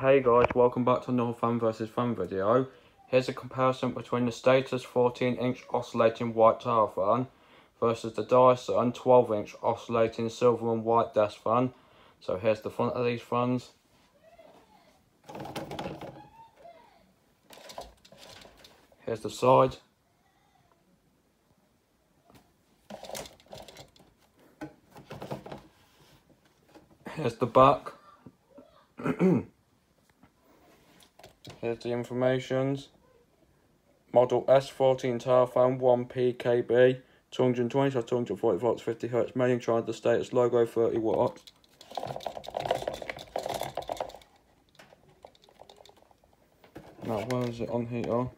Hey guys, welcome back to another Fan vs Fan video. Here's a comparison between the Status 14 inch oscillating white tower fan versus the Dyson 12 inch oscillating silver and white desk fan. So here's the front of these fans. Here's the side. Here's the back. Here's the informations. Model S14 tower fan 1 PKB, 220 so 240 volts, 50 hertz, made in China, the status logo 30 watts. Now, where is it on here?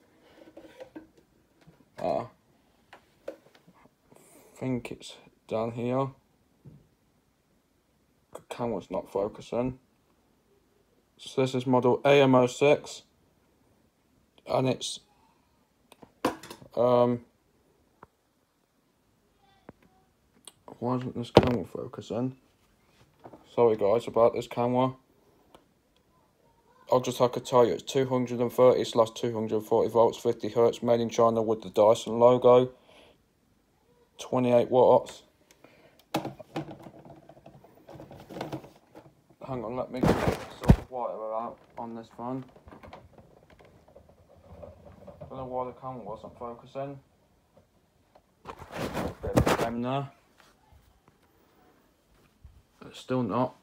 Ah. I think it's down here. The camera's not focusing. So this is model AM06 and it's um why isn't this camera focusing? Sorry guys about this camera. I'll just have to tell you it's 230 slash 240 volts, 50 hertz, made in China with the Dyson logo. 28 watts. Hang on, let me get some wire out on this one. Don't know why the camera wasn't focusing. Bit of there. Still not.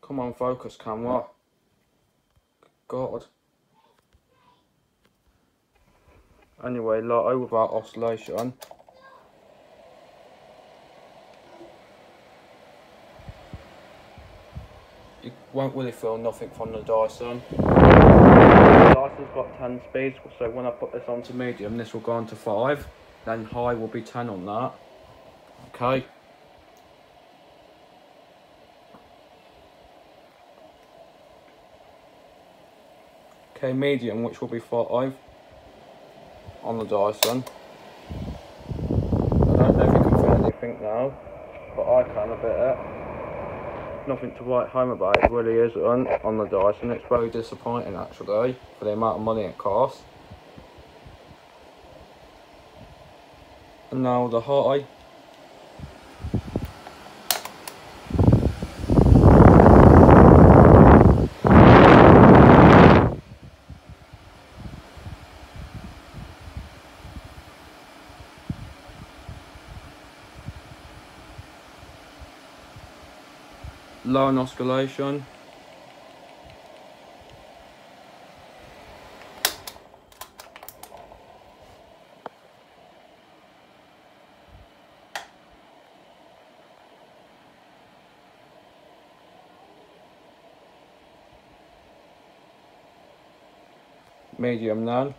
Come on, focus camera. God. Anyway, over that oscillation. You won't really feel nothing from the Dyson. Dyson's got 10 speeds, so when I put this onto medium, this will go on to 5. Then high will be 10 on that. Okay. Okay, medium, which will be 5 on the Dyson. I don't know if you can feel anything now, but I can a bit. Nothing to write home about, it really isn't on the Dyson, and It's very disappointing actually, for the amount of money it costs. And now the high. Low oscillation. Medium now.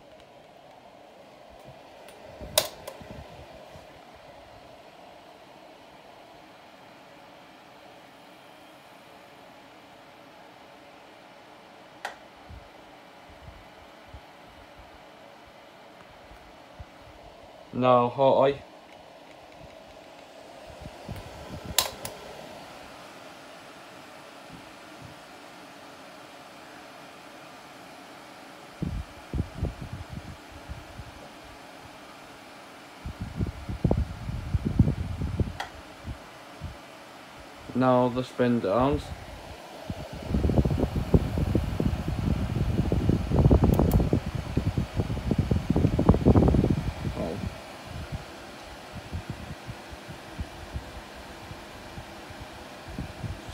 No, high. Now the spin downs.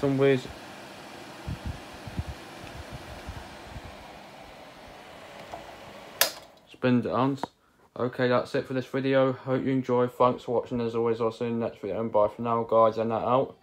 Some ways. Spin downs okay that's it for this video. Hope you enjoy. Thanks for watching. As always i'll see you in the next video. And bye for now guys. And that out